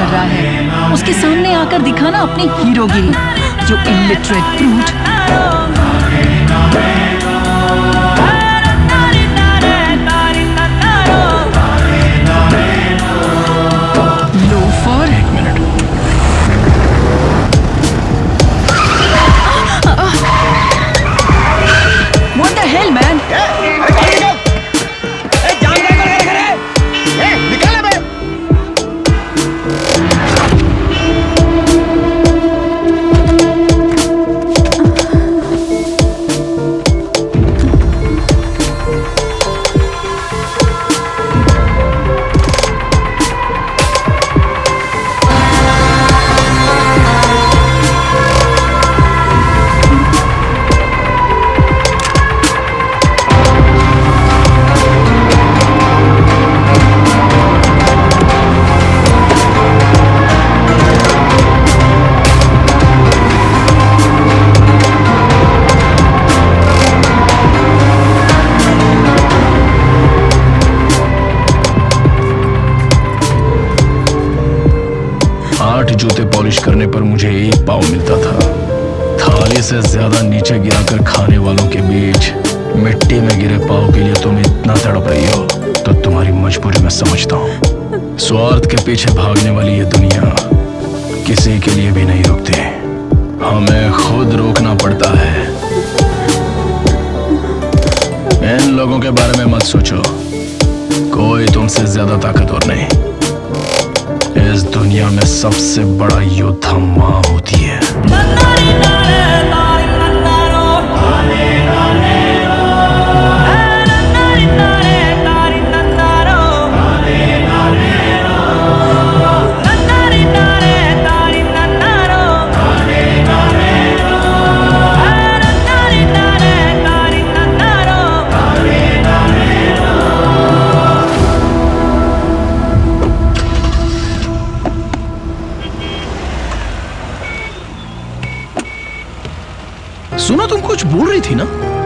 कर रहा है। उसके सामने आकर दिखाना अपनी हीरोगिरी जो इलिटरेट ब्रूट आठ जूते पॉलिश करने पर मुझे एक पाव मिलता था। थाली से ज़्यादा नीचे गिराकर खाने वालों के बीच मिट्टी में गिरे पाव के लिए तुम इतना तड़प रही हो तो तुम्हारी मजबूरी मैं समझता हूँ। स्वार्थ के पीछे भागने वाली ये दुनिया किसी के लिए भी नहीं रुकती। हमें खुद रोकना पड़ता है। इन लोगों के बारे में मत सोचो। कोई तुमसे ज़्यादा ताकतवर नहीं। इस दुनिया में सबसे बड़ा योद्धा माँ होती है। सुनो तुम कुछ बोल रही थी ना?